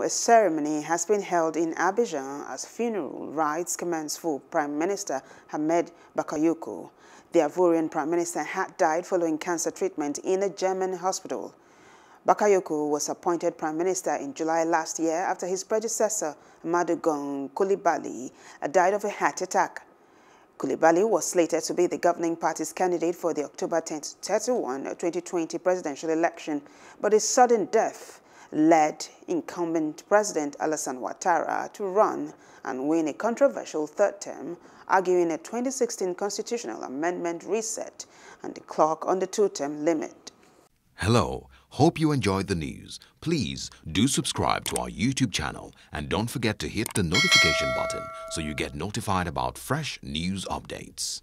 A ceremony has been held in Abidjan as funeral rites commence for Prime Minister Hamed Bakayoko. The Ivorian Prime Minister had died following cancer treatment in a German hospital. Bakayoko was appointed Prime Minister in July last year after his predecessor, Amadou Gon Coulibaly, died of a heart attack. Coulibaly was slated to be the governing party's candidate for the October 10 31, 2020 presidential election, but his sudden death led incumbent President Alassane Ouattara to run and win a controversial third term, arguing a 2016 constitutional amendment reset and the clock on the two-term limit. Hello, hope you enjoyed the news. Please do subscribe to our YouTube channel and don't forget to hit the notification button so you get notified about fresh news updates.